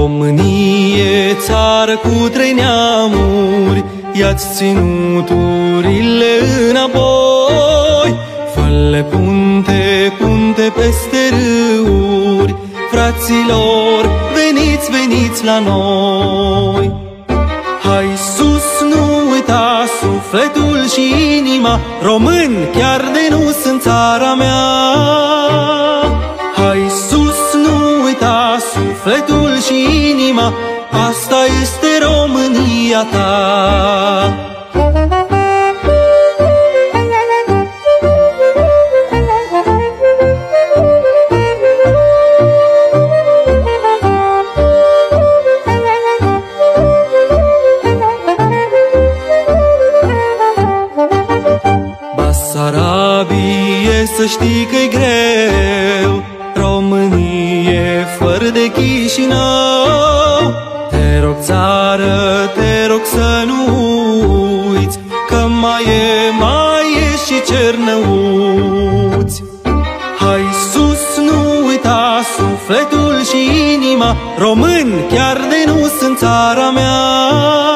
Românie, țară cu trei neamuri, Ia-ți ținuturile înapoi, Fă-le punte, punte peste râuri, Fraților, veniți, veniți la noi! Hai sus, nu uita sufletul și inima, Român, chiar de nu sunt țara mea. Sufletul și inima, Asta este România ta. Basarabie să știi că-i greu Românie fără de Chișinău. Te rog țară, te rog să nu uiți Că mai e, mai e și cernăuți Hai sus, nu uita sufletul și inima. Român, chiar de nu sunt țara mea